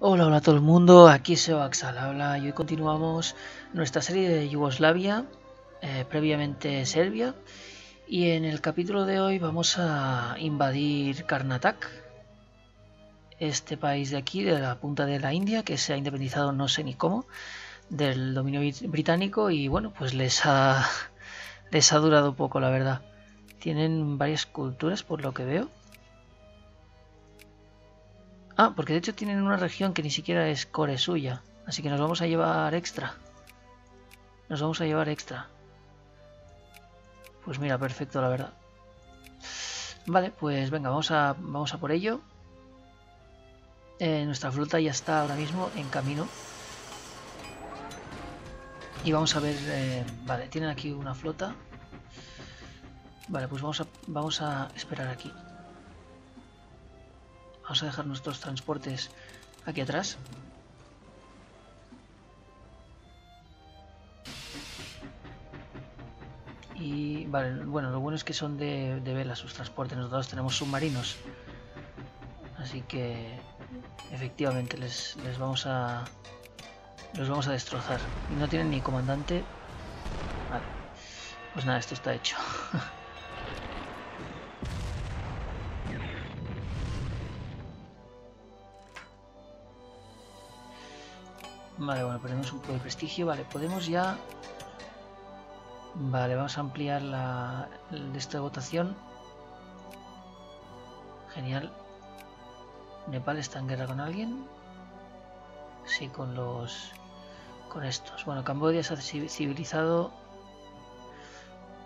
Hola, hola a todo el mundo, aquí Seoax al habla y hoy continuamos nuestra serie de Yugoslavia, eh, previamente Serbia, y en el capítulo de hoy vamos a invadir Karnatak, este país de aquí, de la punta de la India, que se ha independizado no sé ni cómo del dominio británico y bueno, pues les ha, les ha durado poco la verdad. Tienen varias culturas por lo que veo Ah, porque de hecho tienen una región que ni siquiera es core suya. Así que nos vamos a llevar extra. Nos vamos a llevar extra. Pues mira, perfecto, la verdad. Vale, pues venga, vamos a, vamos a por ello. Eh, nuestra flota ya está ahora mismo en camino. Y vamos a ver... Eh, vale, tienen aquí una flota. Vale, pues vamos a, vamos a esperar aquí. Vamos a dejar nuestros transportes aquí atrás. Y vale, bueno, lo bueno es que son de, de vela sus transportes. Nosotros tenemos submarinos. Así que efectivamente les, les vamos a los vamos a destrozar. Y no tienen ni comandante. Vale. Pues nada, esto está hecho. Vale, bueno, perdemos un poco de prestigio. Vale, podemos ya... Vale, vamos a ampliar la esta votación. Genial. ¿Nepal está en guerra con alguien? Sí, con los... Con estos. Bueno, Camboya se ha civilizado.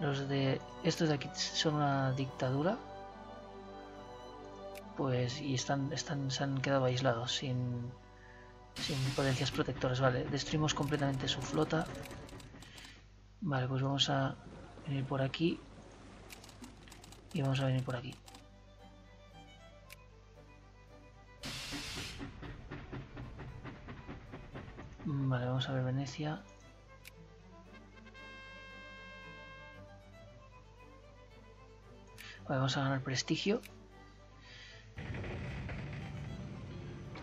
Los de... Estos de aquí son una dictadura. Pues... Y están, están, se han quedado aislados, sin sin potencias protectoras, vale. Destruimos completamente su flota. Vale, pues vamos a venir por aquí. Y vamos a venir por aquí. Vale, vamos a ver Venecia. Vale, vamos a ganar prestigio.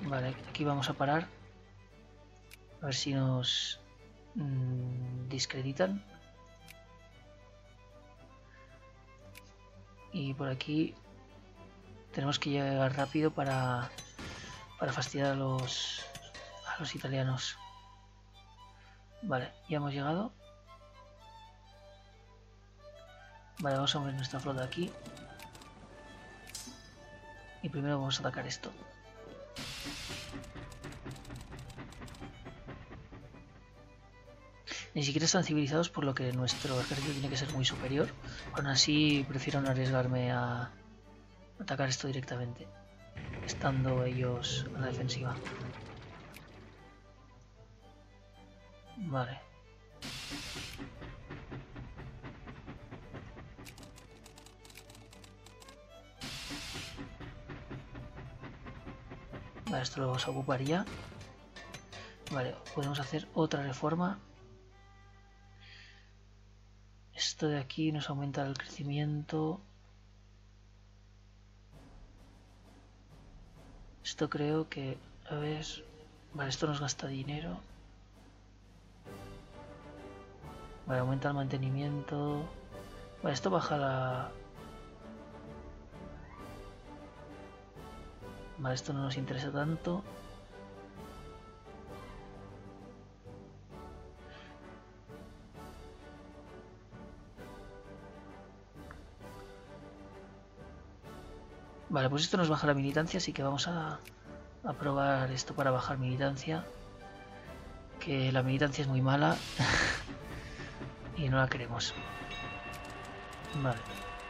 Vale, aquí vamos a parar. A ver si nos mmm, discreditan. Y por aquí tenemos que llegar rápido para, para fastidiar a los, a los italianos. Vale, ya hemos llegado. Vale, vamos a mover nuestra flota aquí. Y primero vamos a atacar esto. Ni siquiera están civilizados por lo que nuestro ejército tiene que ser muy superior. Aún así prefiero no arriesgarme a atacar esto directamente. Estando ellos a la defensiva. Vale. Esto lo vamos a ocupar ya. Vale, podemos hacer otra reforma esto de aquí nos aumenta el crecimiento. Esto creo que, a ver, vale, esto nos gasta dinero. Vale, aumenta el mantenimiento. Vale, esto baja la... Vale, esto no nos interesa tanto. Vale, pues esto nos baja la militancia, así que vamos a, a probar esto para bajar militancia. Que la militancia es muy mala y no la queremos. Vale,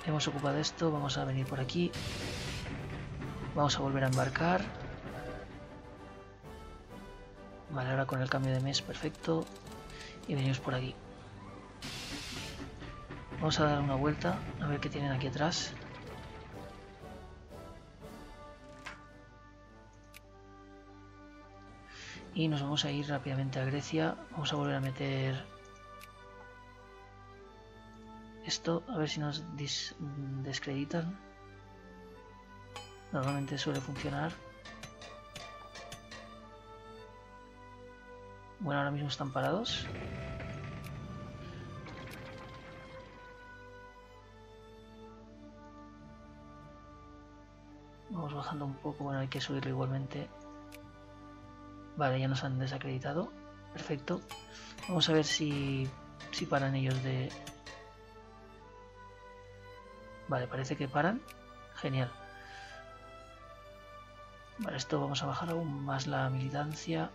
hemos ocupado esto, vamos a venir por aquí. Vamos a volver a embarcar. Vale, ahora con el cambio de mes, perfecto. Y venimos por aquí. Vamos a dar una vuelta, a ver qué tienen aquí atrás. Y nos vamos a ir rápidamente a Grecia. Vamos a volver a meter esto, a ver si nos descreditan. Normalmente suele funcionar. Bueno, ahora mismo están parados. Vamos bajando un poco, bueno, hay que subirlo igualmente. Vale, ya nos han desacreditado. Perfecto. Vamos a ver si, si paran ellos de... Vale, parece que paran. Genial. Vale, esto vamos a bajar aún más la militancia.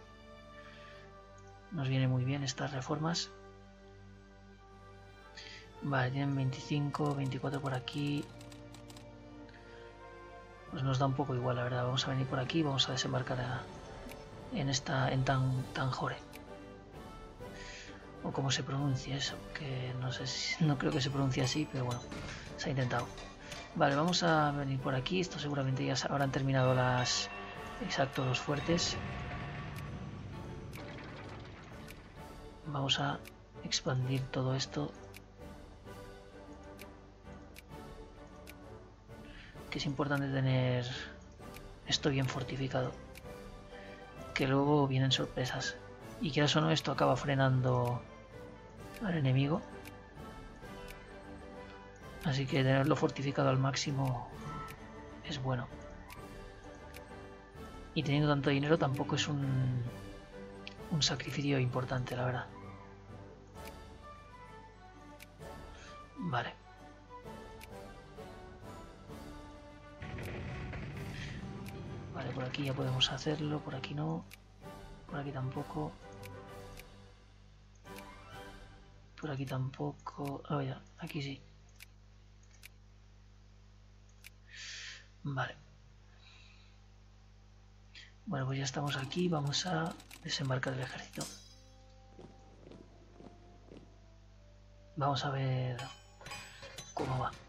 Nos viene muy bien estas reformas. Vale, tienen 25, 24 por aquí. Pues nos da un poco igual, la verdad. Vamos a venir por aquí vamos a desembarcar en esta en Tan, Tanjore. O como se pronuncia eso, que no sé si, no creo que se pronuncie así, pero bueno, se ha intentado. Vale, vamos a venir por aquí. Esto seguramente ya habrán terminado las... Exacto, los fuertes. Vamos a expandir todo esto. Que es importante tener esto bien fortificado. Que luego vienen sorpresas. Y que eso no, esto acaba frenando al enemigo. Así que tenerlo fortificado al máximo es bueno. Y teniendo tanto dinero tampoco es un, un sacrificio importante, la verdad. Vale. Por aquí ya podemos hacerlo, por aquí no. Por aquí tampoco. Por aquí tampoco. Oh, ya, aquí sí. Vale. Bueno, pues ya estamos aquí. Vamos a desembarcar el ejército. Vamos a ver cómo va.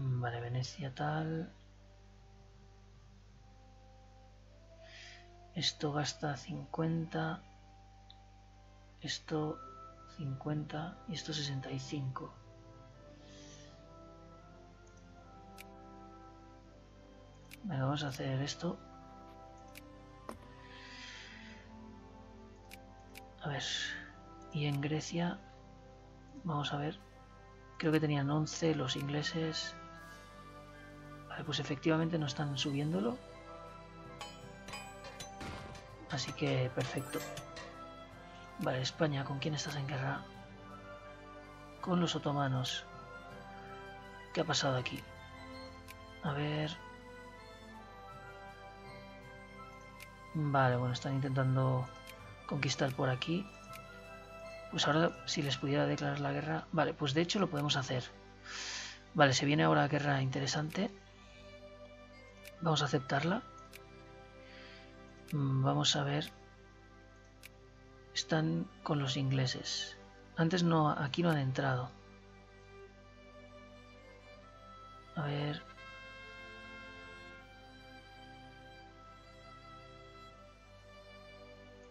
Vale, Venecia tal. Esto gasta 50 esto 50 y esto 65. Venga, vamos a hacer esto. A ver, y en Grecia, vamos a ver, creo que tenían 11 los ingleses. Pues efectivamente no están subiéndolo. Así que perfecto. Vale, España, ¿con quién estás en guerra? Con los otomanos. ¿Qué ha pasado aquí? A ver... Vale, bueno, están intentando conquistar por aquí. Pues ahora, si les pudiera declarar la guerra... Vale, pues de hecho lo podemos hacer. Vale, se viene ahora guerra interesante. Vamos a aceptarla. Mm, vamos a ver están con los ingleses. Antes no, aquí no han entrado. A ver.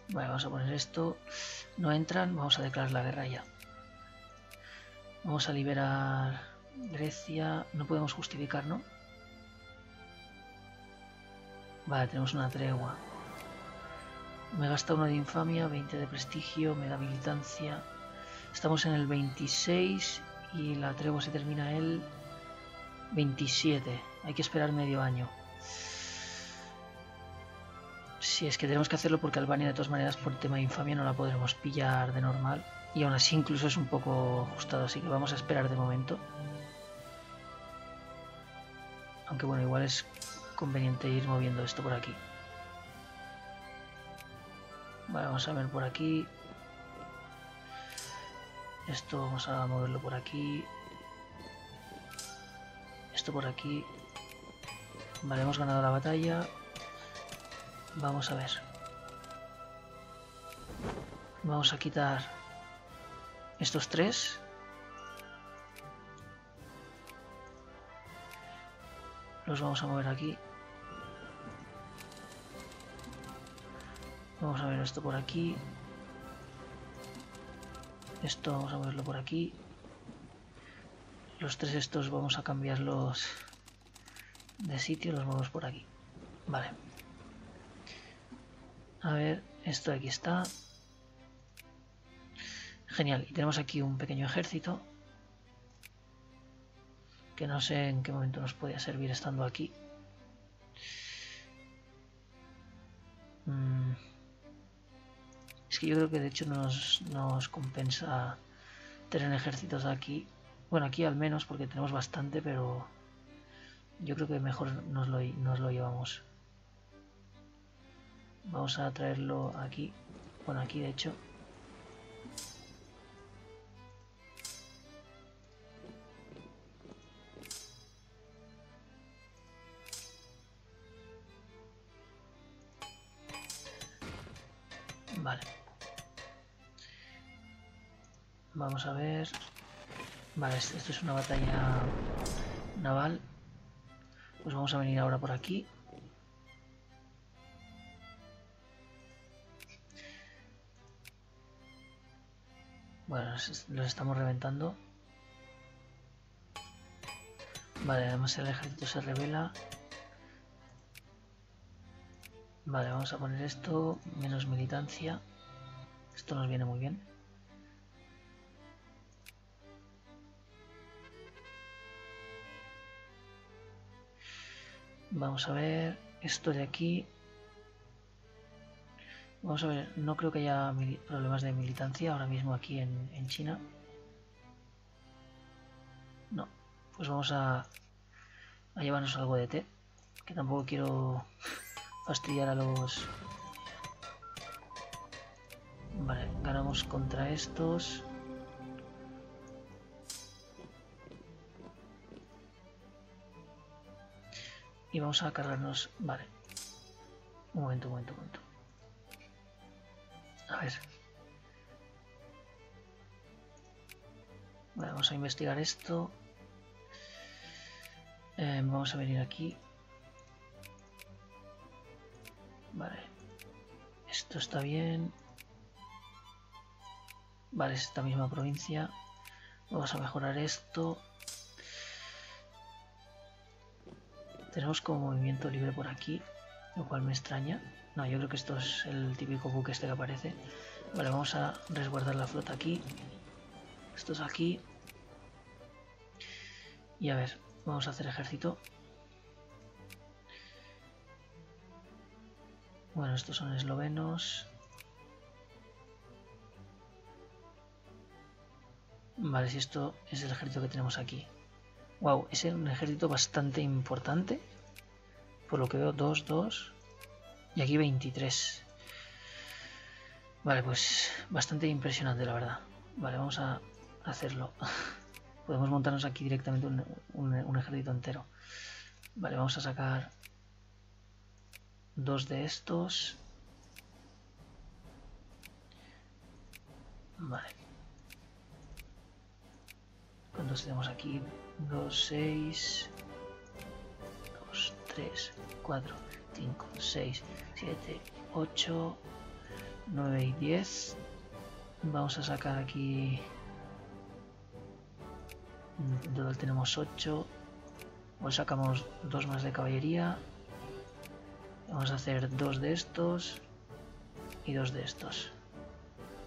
Vale, vamos a poner esto. No entran, vamos a declarar la guerra ya. Vamos a liberar Grecia. No podemos justificar, ¿no? Vale, tenemos una tregua. Me gasta uno de infamia, 20 de prestigio, me da militancia. Estamos en el 26 y la tregua se termina el 27. Hay que esperar medio año. Si es que tenemos que hacerlo porque Albania de todas maneras por tema de infamia no la podremos pillar de normal. Y aún así incluso es un poco ajustado, así que vamos a esperar de momento. Aunque bueno, igual es conveniente ir moviendo esto por aquí. Vale, vamos a ver por aquí. Esto vamos a moverlo por aquí. Esto por aquí. Vale, hemos ganado la batalla. Vamos a ver. Vamos a quitar estos tres. Los vamos a mover aquí. Vamos a ver esto por aquí. Esto vamos a moverlo por aquí. Los tres estos vamos a cambiarlos de sitio los movemos por aquí. Vale. A ver, esto de aquí está. Genial. Y tenemos aquí un pequeño ejército. Que no sé en qué momento nos podía servir estando aquí. Mm. Que yo creo que de hecho nos, nos compensa tener ejércitos aquí. Bueno, aquí al menos porque tenemos bastante, pero yo creo que mejor nos lo, nos lo llevamos. Vamos a traerlo aquí. Bueno, aquí de hecho. Vale, esto es una batalla naval. Pues vamos a venir ahora por aquí. Bueno, los estamos reventando. Vale, además el ejército se revela. Vale, vamos a poner esto, menos militancia. Esto nos viene muy bien. Vamos a ver esto de aquí. Vamos a ver, no creo que haya problemas de militancia ahora mismo aquí en, China. No, pues vamos a, a llevarnos algo de té, que tampoco quiero fastidiar a los... Vale, ganamos contra estos. Y vamos a cargarnos... Vale. Un momento, un momento, un momento. A ver. vamos a investigar esto. Eh, vamos a venir aquí. Vale. Esto está bien. Vale, es esta misma provincia. Vamos a mejorar esto. Tenemos como movimiento libre por aquí, lo cual me extraña. No, yo creo que esto es el típico buque este que aparece. Vale, vamos a resguardar la flota aquí. Esto es aquí. Y a ver, vamos a hacer ejército. Bueno, estos son eslovenos. Vale, si esto es el ejército que tenemos aquí. Wow, es un ejército bastante importante. Por lo que veo, 2, 2. Y aquí 23. Vale, pues bastante impresionante la verdad. Vale, vamos a hacerlo. Podemos montarnos aquí directamente un, ejército entero. Vale, vamos a sacar dos de estos. Vale. ¿Cuántos tenemos aquí? 2, 6, 2, 3, 4, 5, 6, 7, 8, 9 y 10. Vamos a sacar aquí... En total tenemos 8. Pues sacamos dos más de caballería. Vamos a hacer dos de estos y dos de estos.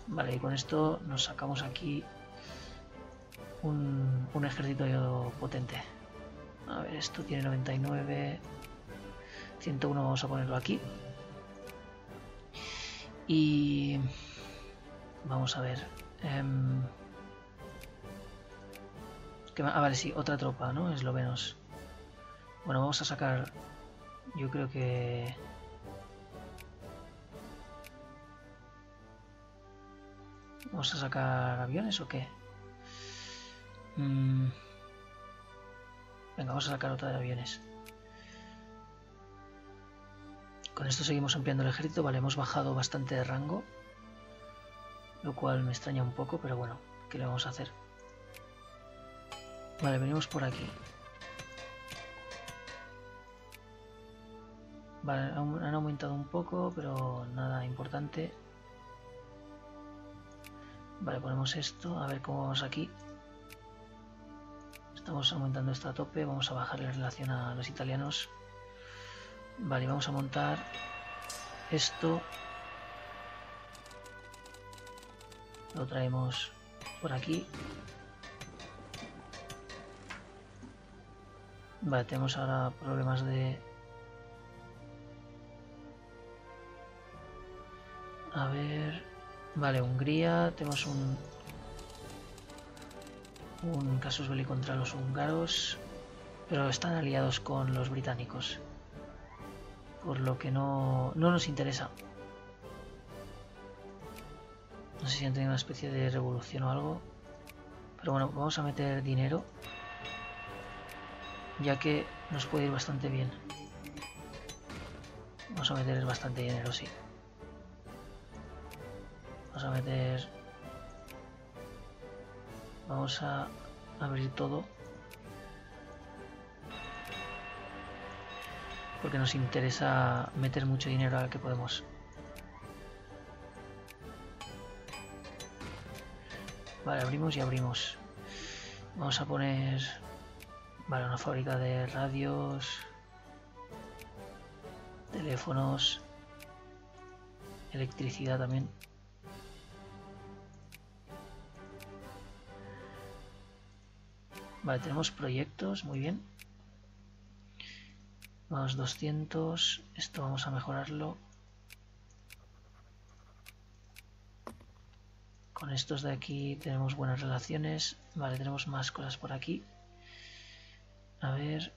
Vale, y con esto nos sacamos aquí un, ejército potente. A ver, esto tiene 99. 101 vamos a ponerlo aquí. Y vamos a ver. Eh... Ah, vale, sí, otra tropa, ¿no? Eslovenos. Bueno, vamos a sacar... Yo creo que... ¿Vamos a sacar aviones o qué? Mm. Venga, vamos a sacar otra de aviones. Con esto seguimos ampliando el ejército. Vale, hemos bajado bastante de rango. Lo cual me extraña un poco, pero bueno, ¿qué le vamos a hacer? Vale, venimos por aquí. Vale, han aumentado un poco, pero nada importante. Vale, ponemos esto, a ver cómo vamos aquí. Estamos aumentando esto a tope. Vamos a bajarle la relación a los italianos. Vale, vamos a montar esto. Lo traemos por aquí. Vale, tenemos ahora problemas de... A ver... Vale, Hungría, tenemos un... Un casus belli contra los húngaros, pero están aliados con los británicos. Por lo que no, no nos interesa. No sé si han tenido una especie de revolución o algo. Pero bueno, vamos a meter dinero ya que nos puede ir bastante bien. Vamos a meter bastante dinero, sí. Vamos a meter... Vamos a abrir todo. Porque nos interesa meter mucho dinero al que podemos. Vale, abrimos y abrimos. Vamos a poner Vale, una fábrica de radios, teléfonos, electricidad también. Vale, tenemos proyectos, muy bien. Vamos 200, esto vamos a mejorarlo. Con estos de aquí tenemos buenas relaciones. Vale, tenemos más cosas por aquí. A ver.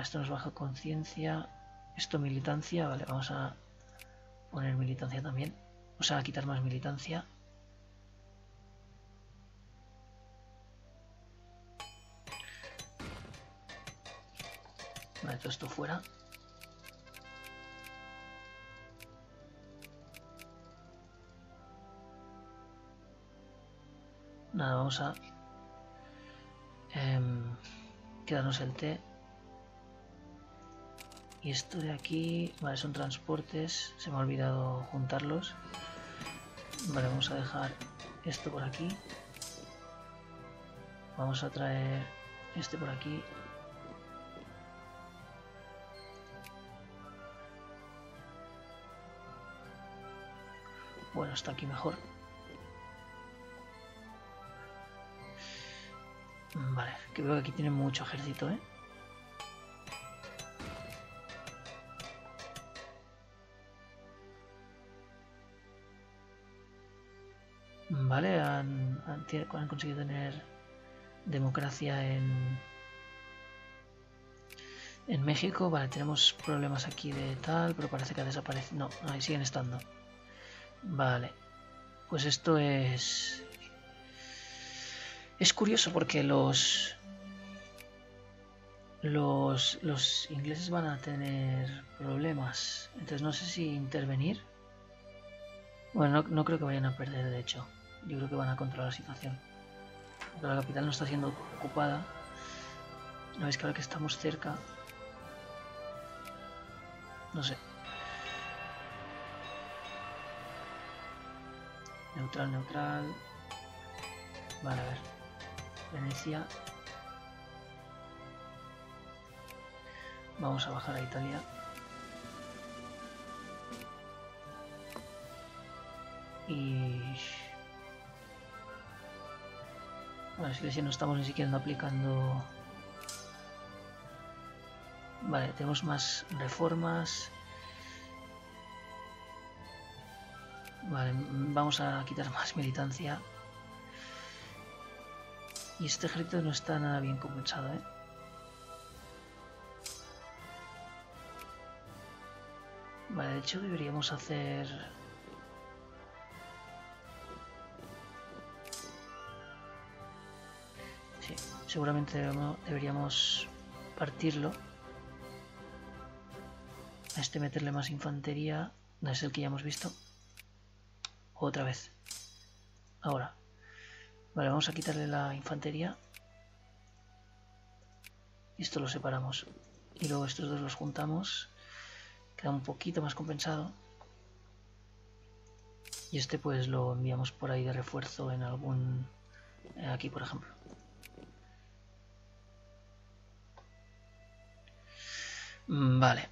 Esto nos baja conciencia. Esto militancia. Vale, vamos a poner militancia también. O sea, a quitar más militancia. Todo esto fuera. Nada, vamos a em, quedarnos el té. Y esto de aquí, vale, son transportes, se me ha olvidado juntarlos. Vale, vamos a dejar esto por aquí. Vamos a traer este por aquí. Bueno, está aquí mejor. Vale, que veo que aquí tiene mucho ejército, ¿eh? Vale, han, han, conseguido tener democracia en, en México. Vale, tenemos problemas aquí de tal, pero parece que ha desaparecido. No, ahí siguen estando. Vale, pues esto es es curioso porque los, los, los ingleses van a tener problemas. Entonces no sé si intervenir. Bueno, no, creo que vayan a perder, de hecho. Yo creo que van a controlar la situación. la capital no está siendo ocupada. ¿No veis que ahora que estamos cerca? No sé. Neutral, neutral. Vale, a ver. Venecia. Vamos a bajar a Italia. Y... Bueno, es que no estamos ni siquiera aplicando... Vale, tenemos más reformas. Vale, vamos a quitar más militancia. Y este ejército no está nada bien compensado, ¿eh? Vale, de hecho deberíamos hacer... Sí, seguramente deberíamos partirlo. A este meterle más infantería. No es el que ya hemos visto. Otra vez. Ahora. Vale, vamos a quitarle la infantería. Esto lo separamos. Y luego estos dos los juntamos. Queda un poquito más compensado. Y este pues lo enviamos por ahí de refuerzo en algún... Eh, aquí, por ejemplo. Mm, vale.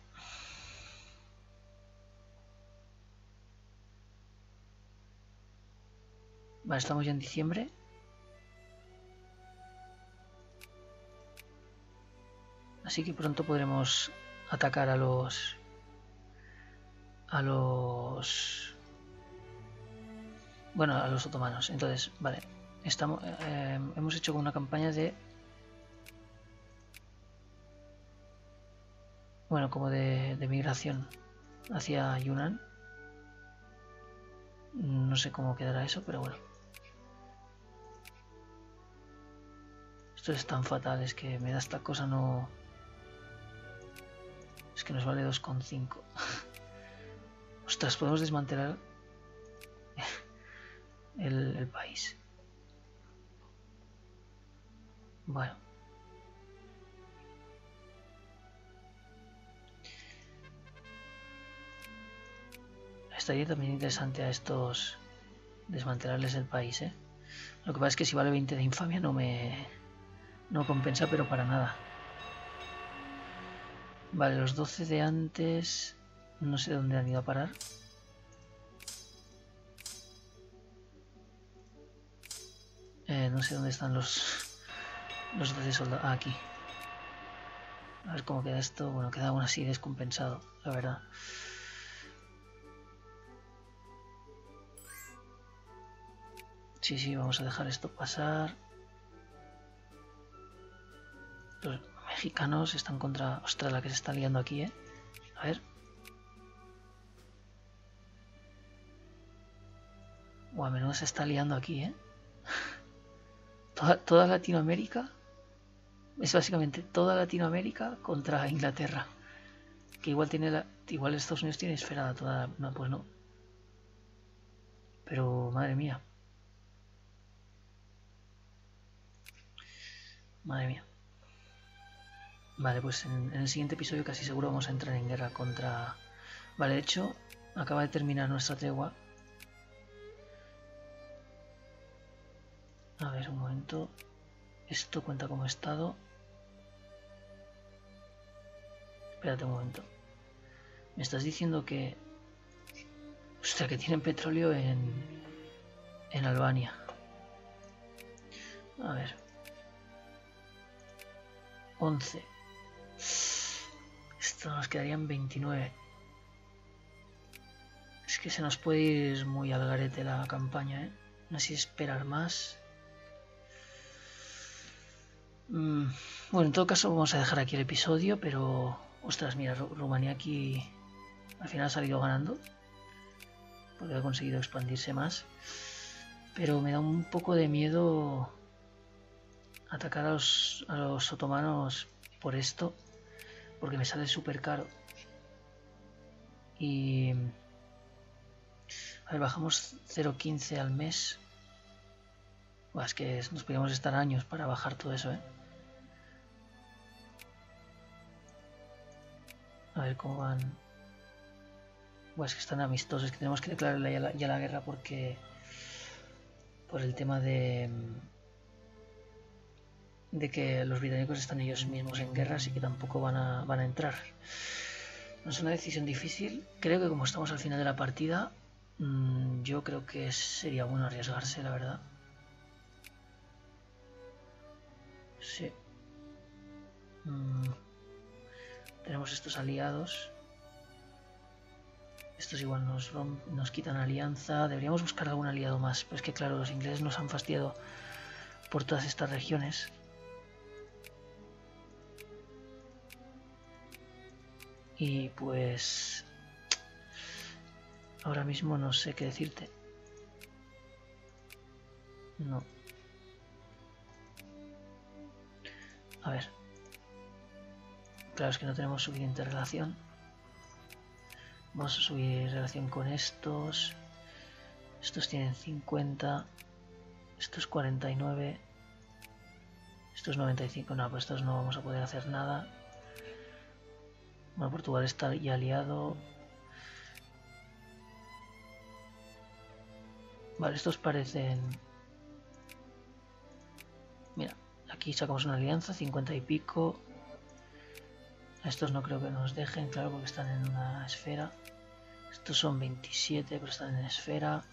Vale, estamos ya en diciembre. Así que pronto podremos atacar a los... A los... Bueno, a los otomanos. Entonces, vale. Estamos, eh, hemos hecho una campaña de... Bueno, como de, de migración hacia Yunnan. No sé cómo quedará eso, pero bueno. Esto es tan fatal, es que me da esta cosa no... Es que nos vale 2,5. Ostras, podemos desmantelar el, país. Bueno. Estaría también interesante a estos desmantelarles el país, ¿eh? Lo que pasa es que si vale 20 de infamia no me... No compensa, pero para nada. Vale, los 12 de antes... No sé dónde han ido a parar. Eh, no sé dónde están los... Los 12 soldados... Ah, aquí. A ver cómo queda esto. Bueno, queda aún así descompensado, la verdad. Sí, sí, vamos a dejar esto pasar. Los mexicanos están contra... Ostras, la que se está liando aquí, ¿eh? A ver. O a menudo se está liando aquí, ¿eh? toda, toda Latinoamérica es básicamente toda Latinoamérica contra Inglaterra. Que igual tiene la, igual Estados Unidos tiene esferada toda. No, pues no. Pero madre mía. Madre mía. Vale, pues en, el siguiente episodio casi seguro vamos a entrar en guerra contra... Vale, de hecho, acaba de terminar nuestra tregua. A ver, un momento. Esto cuenta como estado. Espérate un momento. Me estás diciendo que... Ostras, que tienen petróleo en... En Albania. A ver. 11. Esto nos quedarían 29. Es que se nos puede ir muy al garete la campaña, ¿eh? No sé si esperar más. Mm, bueno, en todo caso vamos a dejar aquí el episodio, pero... Ostras, mira, Rumanía aquí al final ha salido ganando. Porque ha conseguido expandirse más. Pero me da un poco de miedo atacar a los, a los otomanos por esto, porque me sale súper caro. Y... A ver, bajamos 0.15 al mes. Buah, es que nos podríamos estar años para bajar todo eso, ¿eh? A ver cómo van. Buah, es que están amistosos, es que tenemos que la, ya la guerra porque... Por el tema de de que los británicos están ellos mismos en guerra, así que tampoco van a, van a entrar. No es una decisión difícil. Creo que como estamos al final de la partida, mmm, yo creo que sería bueno arriesgarse, la verdad. Sí. Mm. Tenemos estos aliados. Estos igual nos, nos quitan alianza. Deberíamos buscar algún aliado más. Pero es que claro, los ingleses nos han fastidiado por todas estas regiones. Y pues... Ahora mismo no sé qué decirte. No. A ver. Claro, es que no tenemos suficiente relación. Vamos a subir relación con estos. Estos tienen 50. Estos 49. Estos 95. No, pues estos no vamos a poder hacer nada. Bueno, Portugal está ya aliado. Vale, estos parecen... Mira, aquí sacamos una alianza, 50 y pico. Estos no creo que nos dejen, claro, porque están en una esfera. Estos son 27, pero están en esfera.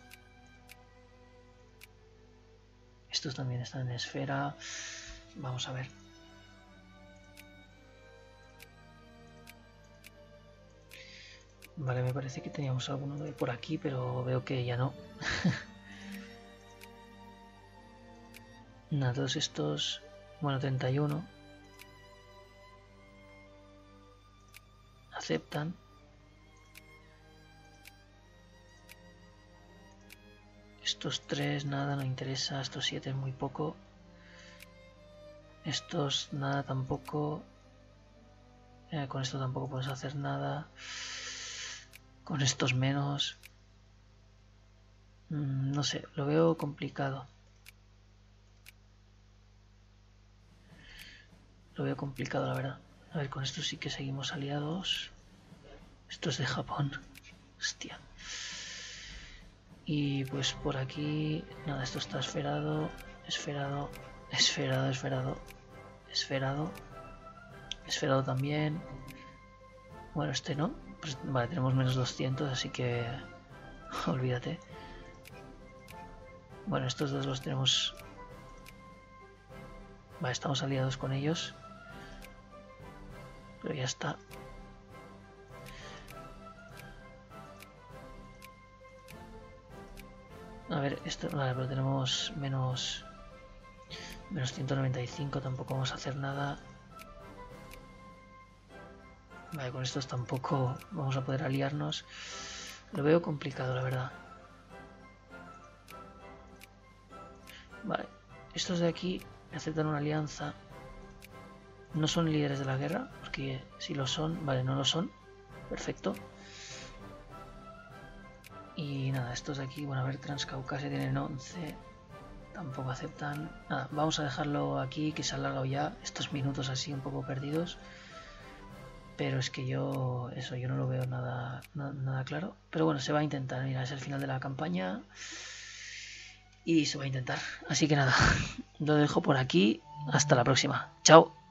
Estos también están en esfera. Vamos a ver. Vale, me parece que teníamos alguno de por aquí, pero veo que ya no. Nada, todos estos... Bueno, 31. Aceptan. Estos tres, nada, no interesa. Estos siete muy poco. Estos, nada, tampoco. Eh, con esto tampoco puedes hacer nada. Con estos menos. Mm, no sé, lo veo complicado. Lo veo complicado, la verdad. A ver, con esto sí que seguimos aliados. Esto es de Japón. Hostia. Y pues por aquí... Nada, esto está esferado. Esferado. Esferado, esferado. Esferado. Esferado también. Bueno, este no. Pues, vale, tenemos menos 200, así que... Olvídate. Bueno, estos dos los tenemos... Vale, estamos aliados con ellos. Pero ya está. A ver, esto, vale, pero tenemos menos... Menos 195, tampoco vamos a hacer nada. Vale, con estos tampoco vamos a poder aliarnos. Lo veo complicado, la verdad. Vale, estos de aquí aceptan una alianza no son líderes de la guerra, porque si lo son, vale, no lo son, perfecto. Y nada, estos de aquí, bueno, a ver, Transcaucasia tienen 11, tampoco aceptan. Nada, vamos a dejarlo aquí, que se ha alargado ya estos minutos así un poco perdidos. Pero es que yo, eso, yo no lo veo nada, nada claro. Pero bueno, se va a intentar, mira, es el final de la campaña. Y se va a intentar. Así que nada, lo dejo por aquí. Hasta la próxima. Chao.